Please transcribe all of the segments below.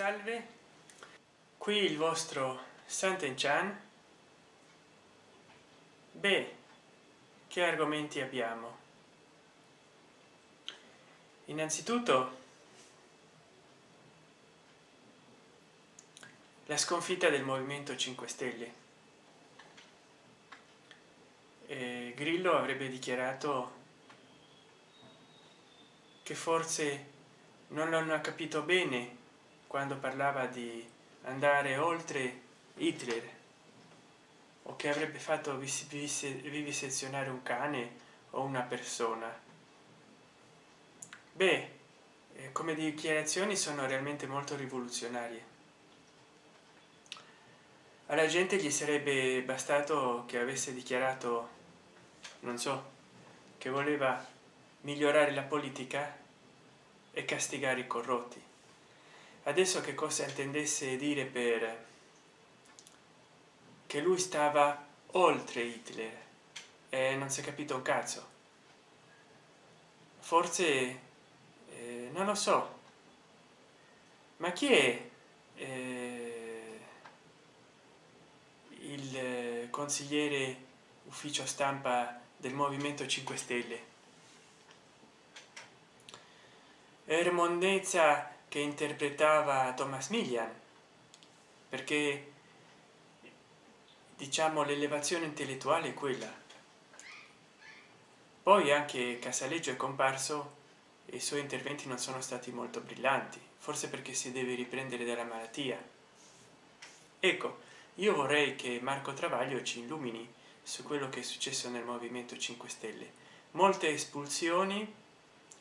salve. Qui il vostro Sant'Enchan beh che argomenti abbiamo? Innanzitutto la sconfitta del movimento 5 stelle. E grillo avrebbe dichiarato che forse non l'hanno capito bene quando parlava di andare oltre hitler o che avrebbe fatto vivisezionare un cane o una persona. Beh eh, come dichiarazioni sono realmente molto rivoluzionarie. Alla gente gli sarebbe bastato che avesse dichiarato non so che voleva migliorare la politica e castigare i corrotti adesso che cosa intendesse dire per che lui stava oltre hitler? E non si è capito un cazzo. Forse eh, non lo so. Ma chi è eh, il consigliere ufficio stampa del movimento 5 stelle? Ermondezza che interpretava thomas millian perché diciamo l'elevazione intellettuale è quella. Poi anche casaleggio è comparso e i suoi interventi non sono stati molto brillanti forse perché si deve riprendere dalla malattia. Ecco io vorrei che marco travaglio ci illumini su quello che è successo nel movimento 5 stelle. Molte espulsioni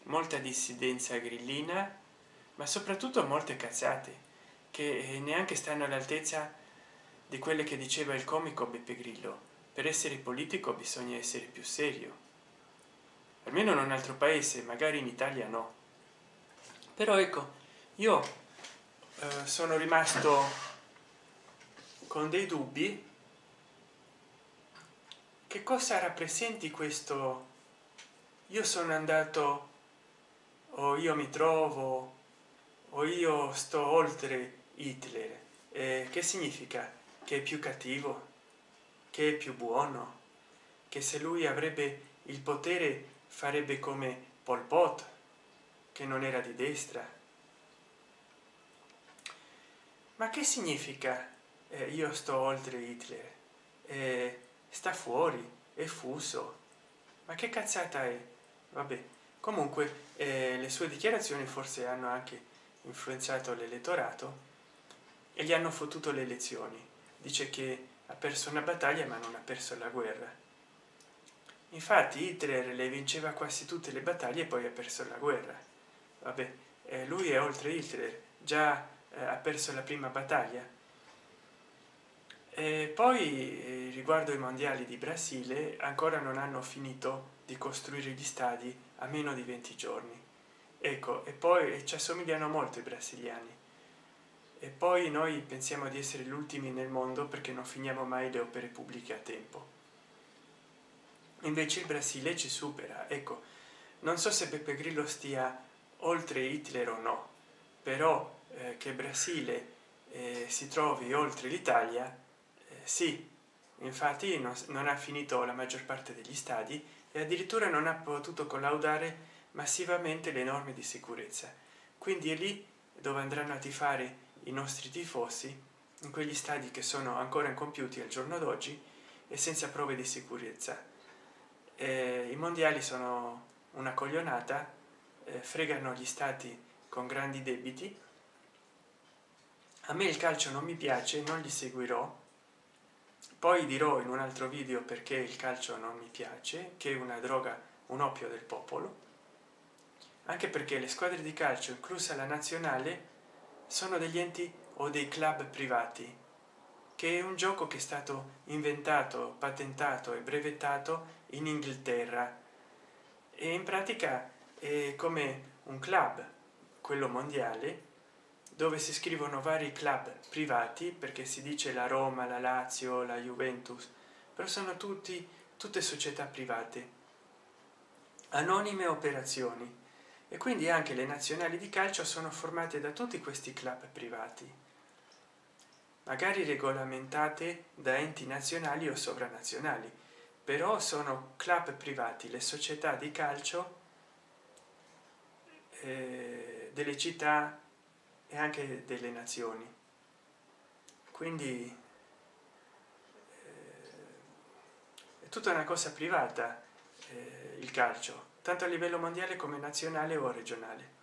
molta dissidenza grillina ma soprattutto molte cazzate che neanche stanno all'altezza di quelle che diceva il comico beppe grillo per essere politico bisogna essere più serio almeno in un altro paese magari in italia no. Però ecco io eh, sono rimasto con dei dubbi. Che cosa rappresenti questo? Io sono andato o io mi trovo o io sto oltre hitler. Eh, che significa? Che è più cattivo? Che è più buono? Che se lui avrebbe il potere farebbe come pol pot che non era di destra. Ma che significa? Eh, io sto oltre hitler. Eh, sta fuori è fuso. Ma che cazzata è? Vabbè comunque eh, le sue dichiarazioni forse hanno anche influenzato l'elettorato e gli hanno fottuto le elezioni. Dice che ha perso una battaglia ma non ha perso la guerra. Infatti hitler le vinceva quasi tutte le battaglie e poi ha perso la guerra. Vabbè eh, lui è oltre hitler già eh, ha perso la prima battaglia. E poi eh, riguardo i mondiali di brasile ancora non hanno finito di costruire gli stadi a meno di 20 giorni ecco e poi ci assomigliano molto i brasiliani. E poi noi pensiamo di essere gli ultimi nel mondo perché non finiamo mai le opere pubbliche a tempo. Invece il brasile ci supera. Ecco non so se beppe grillo stia oltre hitler o no però eh, che brasile eh, si trovi oltre l'italia eh, sì. Infatti non, non ha finito la maggior parte degli stadi e addirittura non ha potuto collaudare massivamente le norme di sicurezza. Quindi è lì dove andranno a tifare i nostri tifosi in quegli stadi che sono ancora incompiuti al giorno d'oggi e senza prove di sicurezza. Eh, i mondiali sono una coglionata eh, fregano gli stati con grandi debiti. A me il calcio non mi piace non li seguirò. Poi dirò in un altro video perché il calcio non mi piace che è una droga un oppio del popolo anche perché le squadre di calcio inclusa la nazionale sono degli enti o dei club privati che è un gioco che è stato inventato patentato e brevettato in inghilterra. E in pratica è come un club quello mondiale dove si scrivono vari club privati perché si dice la roma la lazio la juventus però sono tutti tutte società private. Anonime operazioni e quindi anche le nazionali di calcio sono formate da tutti questi club privati magari regolamentate da enti nazionali o sovranazionali però sono club privati le società di calcio eh, delle città e anche delle nazioni. Quindi eh, è tutta una cosa privata eh, il calcio tanto a livello mondiale come nazionale o regionale.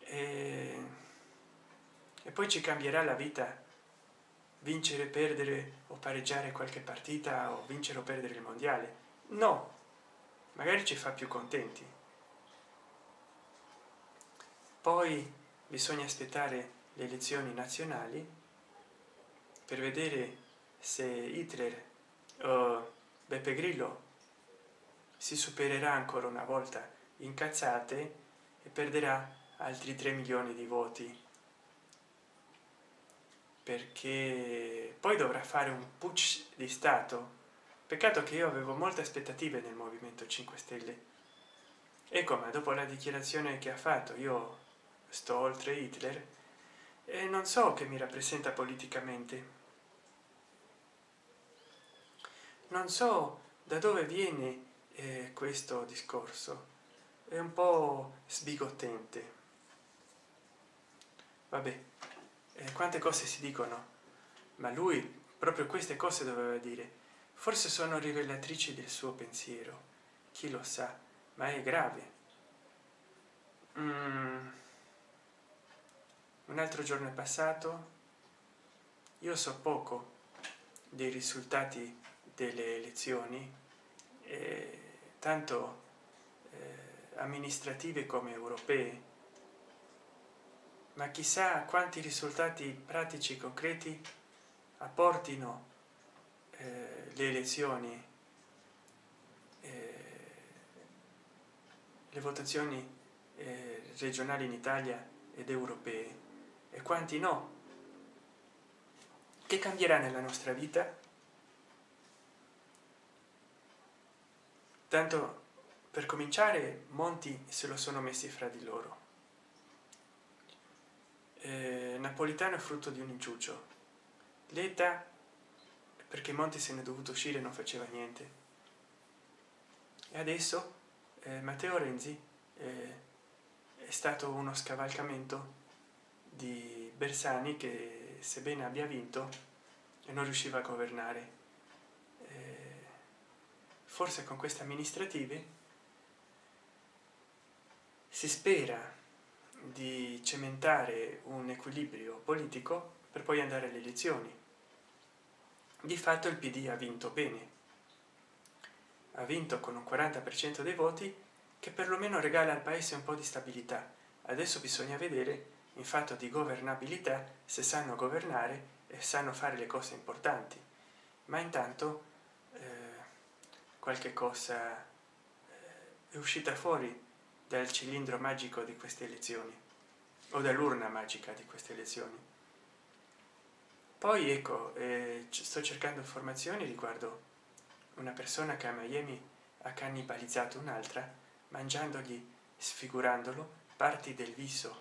E, e poi ci cambierà la vita. Vincere perdere o pareggiare qualche partita o vincere o perdere il mondiale. No magari ci fa più contenti. Poi bisogna aspettare le elezioni nazionali per vedere se Hitler o Beppe Grillo si supererà ancora una volta incazzate e perderà altri 3 milioni di voti. Perché poi dovrà fare un putsch di stato. Peccato che io avevo molte aspettative nel movimento 5 stelle. Ecco ma dopo la dichiarazione che ha fatto io sto oltre hitler e non so che mi rappresenta politicamente. Non so da dove viene eh, questo discorso. È un po sbigottente. Vabbè eh, quante cose si dicono ma lui proprio queste cose doveva dire. Forse sono rivelatrici del suo pensiero. Chi lo sa ma è grave. Mm. un altro giorno è passato. Io so poco dei risultati delle elezioni eh, tanto eh, amministrative come europee. Ma chissà quanti risultati pratici concreti apportino eh, le elezioni eh, le votazioni eh, regionali in italia ed europee. E quanti no? Che cambierà nella nostra vita tanto per cominciare monti se lo sono messi fra di loro. Eh, napolitano è frutto di un inciuccio. L'eta perché monti se ne è dovuto uscire non faceva niente. E adesso eh, matteo renzi eh, è stato uno scavalcamento di bersani che sebbene abbia vinto non riusciva a governare forse con queste amministrative si spera di cementare un equilibrio politico per poi andare alle elezioni. Di fatto il pd ha vinto bene. Ha vinto con un 40 per cento dei voti che perlomeno regala al paese un po di stabilità. Adesso bisogna vedere in fatto di governabilità se sanno governare e sanno fare le cose importanti. Ma intanto qualche cosa eh, è uscita fuori dal cilindro magico di queste elezioni o dall'urna magica di queste elezioni poi ecco eh, sto cercando informazioni riguardo una persona che a miami ha cannibalizzato un'altra mangiandogli sfigurandolo parti del viso.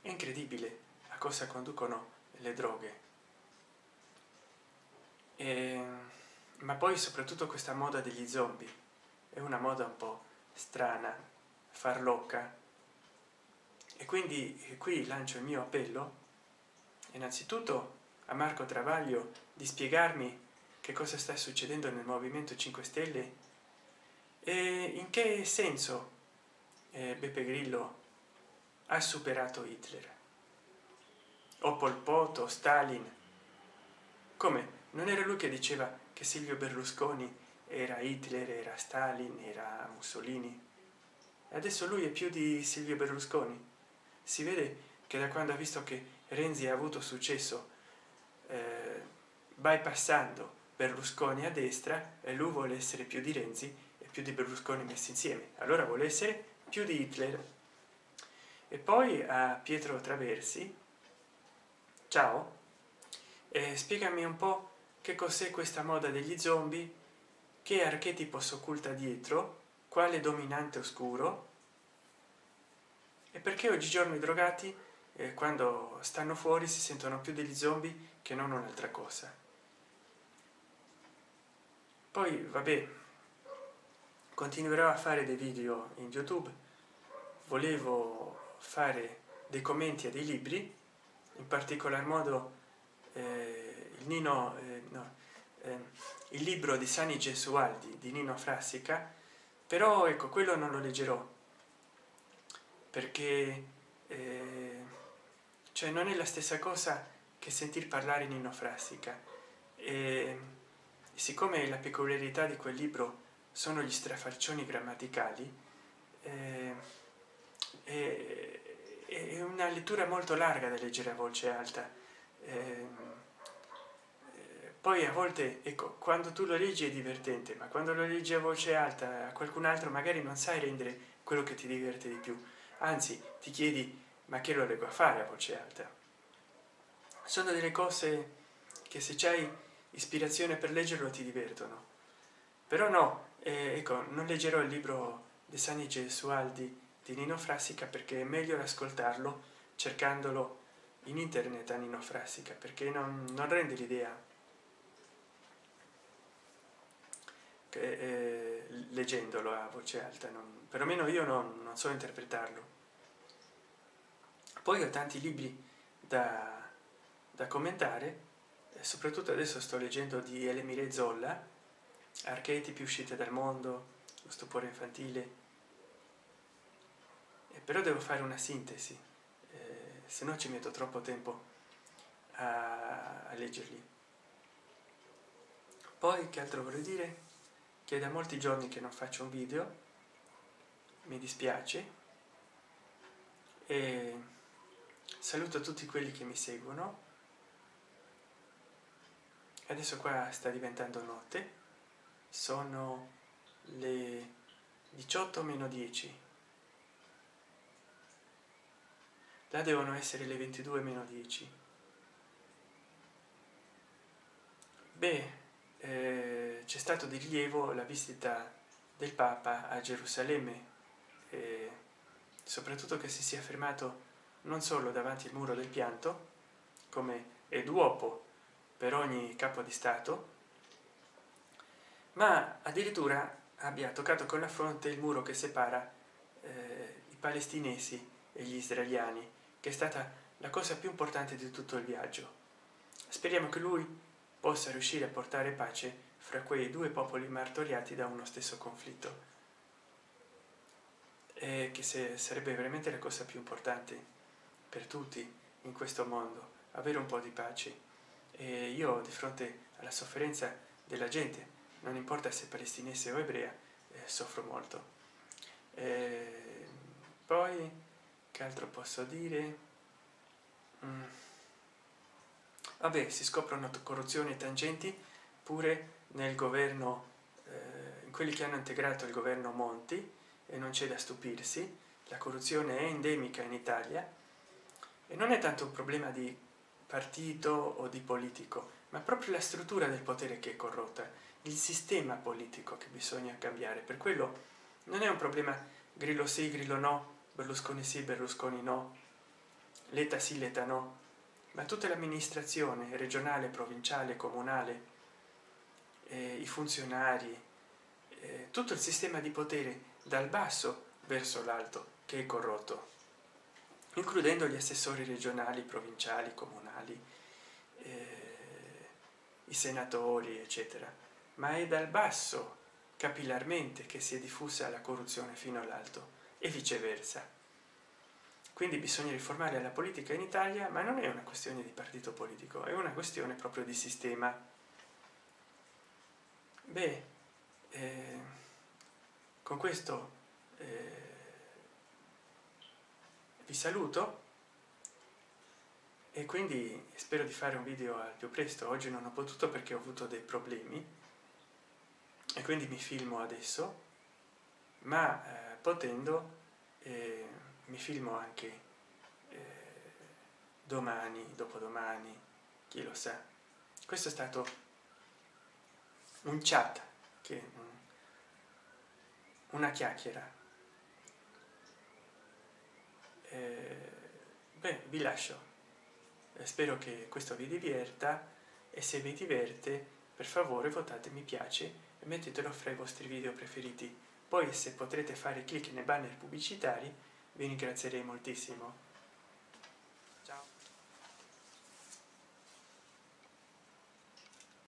È incredibile a cosa conducono le droghe. E, ma poi soprattutto questa moda degli zombie. È una moda un po' strana farlocca. E quindi qui lancio il mio appello. Innanzitutto a marco travaglio di spiegarmi che cosa sta succedendo nel movimento 5 stelle e in che senso eh, beppe grillo ha superato hitler. O pol pot stalin. Come? Non era lui che diceva che silvio berlusconi era hitler era stalin era mussolini. Adesso lui è più di silvio berlusconi. Si vede che da quando ha visto che renzi ha avuto successo eh, bypassando berlusconi a destra e lui vuole essere più di renzi e più di berlusconi messi insieme. Allora vuole essere più di hitler. E poi a pietro traversi ciao e spiegami un po che cos'è questa moda degli zombie? Che archetipo occulta dietro? Quale dominante oscuro? E perché oggigiorno i drogati eh, quando stanno fuori si sentono più degli zombie che non un'altra cosa? Poi vabbè continuerò a fare dei video in youtube. Volevo fare dei commenti a dei libri. In particolar modo eh, il nino eh, no, eh, il libro di sani gesualdi di nino frassica però ecco quello non lo leggerò perché eh, cioè non è la stessa cosa che sentir parlare Nino Frassica. E siccome la peculiarità di quel libro sono gli strafalcioni grammaticali eh, è una lettura molto larga da leggere a voce alta. Eh, poi a volte ecco quando tu lo leggi è divertente ma quando lo leggi a voce alta a qualcun altro magari non sai rendere quello che ti diverte di più. Anzi ti chiedi ma che lo leggo a fare a voce alta? Sono delle cose che se c'hai ispirazione per leggerlo ti divertono. Però no eh, ecco non leggerò il libro di sani gesualdi di nino frassica perché è meglio ascoltarlo cercandolo in internet a nino frassica perché non, non rende l'idea eh, leggendolo a voce alta non, perlomeno io non, non so interpretarlo. Poi ho tanti libri da, da commentare soprattutto adesso sto leggendo di Elemire Zolla archetipi uscite dal mondo lo stupore infantile. Eh, però devo fare una sintesi eh, se no ci metto troppo tempo a, a leggerli. Poi che altro vorrei dire che da molti giorni che non faccio un video mi dispiace e saluto tutti quelli che mi seguono. Adesso qua sta diventando notte sono le 18 meno 10 là devono essere le 22 meno 10 beh eh, c'è stato di rilievo la visita del papa a gerusalemme eh, soprattutto che si sia fermato non solo davanti al muro del pianto come è duopo per ogni capo di stato ma addirittura abbia toccato con la fronte il muro che separa eh, i palestinesi e gli israeliani che è stata la cosa più importante di tutto il viaggio. Speriamo che lui possa riuscire a portare pace fra quei due popoli martoriati da uno stesso conflitto. E che se sarebbe veramente la cosa più importante per tutti in questo mondo avere un po di pace. E io di fronte alla sofferenza della gente non importa se palestinese o ebrea eh, soffro molto. E poi che altro posso dire? Mm. Vabbè si scoprono corruzioni e tangenti pure nel governo eh, in quelli che hanno integrato il governo monti e non c'è da stupirsi la corruzione è endemica in italia e non è tanto un problema di partito o di politico ma proprio la struttura del potere che è corrotta il sistema politico che bisogna cambiare. Per quello non è un problema grillo sì grillo no berlusconi sì berlusconi no letta sì letta no ma tutta l'amministrazione regionale provinciale comunale eh, i funzionari eh, tutto il sistema di potere dal basso verso l'alto che è corrotto includendo gli assessori regionali provinciali comunali eh, i senatori eccetera. Ma è dal basso capillarmente che si è diffusa la corruzione fino all'alto e viceversa quindi bisogna riformare la politica in italia ma non è una questione di partito politico è una questione proprio di sistema. Beh eh, con questo eh, vi saluto e quindi spero di fare un video al più presto. Oggi non ho potuto perché ho avuto dei problemi e quindi mi filmo adesso ma eh, potendo eh, mi filmo anche eh, domani dopodomani chi lo sa. Questo è stato un chat che una chiacchiera. Eh, beh vi lascio. Eh, spero che questo vi divierta e se vi diverte per favore votate mi piace e mettetelo fra i vostri video preferiti. Poi se potrete fare clic nei banner pubblicitari vi ringrazierei moltissimo